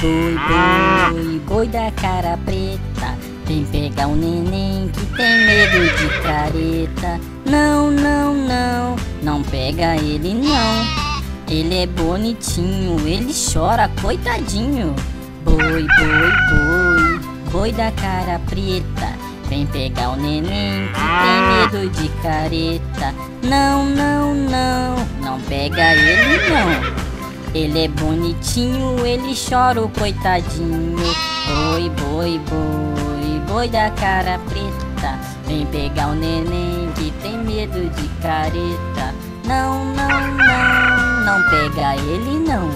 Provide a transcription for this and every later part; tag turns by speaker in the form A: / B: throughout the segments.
A: Boi, boi, boi, da cara preta. Vem pegar um neném que tem medo de careta. Não, não, não, não pega ele não. Ele é bonitinho, ele chora, coitadinho. Boi, boi, boi, boi da cara preta. Vem pegar o neném que tem medo de careta. Não, não, não, não pega ele não ele é bonitinho, ele chora o coitadinho. Boi, boi, boi, boi da cara preta. Vem pegar o neném que tem medo de careta. Não, não, não, não pega ele não.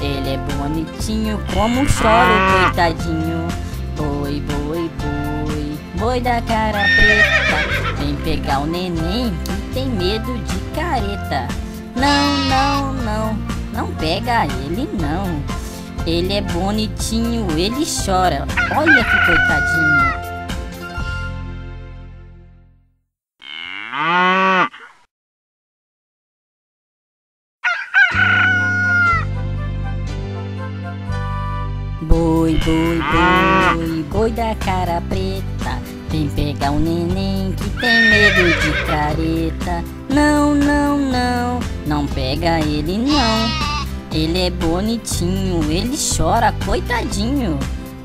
A: Ele é bonitinho como chora o coitadinho. Boi, boi, boi, boi da cara preta. Vem pegar o neném que tem medo de careta. Não, não, não não pega ele não. Ele é bonitinho, ele chora. Olha que coitadinho. Boi, boi, boi, boi da cara preta Vem pegar um neném que tem medo de careta Não, não, não, não pega ele não ele é bonitinho, ele chora, coitadinho.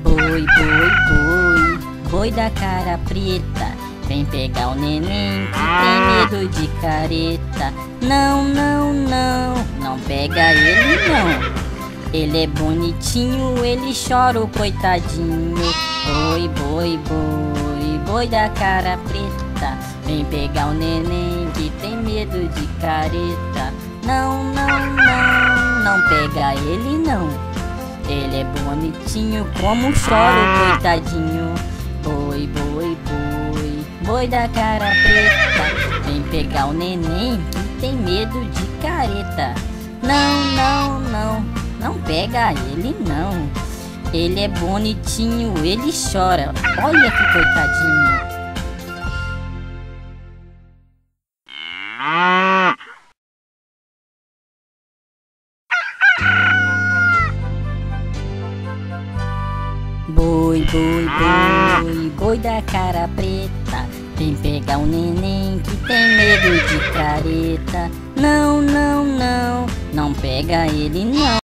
A: Boi, boi, boi, boi da cara preta. Vem pegar o neném que tem medo de careta. Não, não, não, não pega ele não. Ele é bonitinho, ele chora, o coitadinho. Boi, boi, boi, boi da cara preta. Vem pegar o neném que tem medo de careta. Não, não, não não pega ele não. Ele é bonitinho como choro, coitadinho. Boi, boi, boi, boi da cara preta. Vem pegar o neném que tem medo de careta. Não, não, não, não pega ele não. Ele é bonitinho, ele chora. Olha que coitadinho. Boi, boi, boi, boi da cara preta. Vem pegar um neném que tem medo de careta. Não, não, não, não pega ele não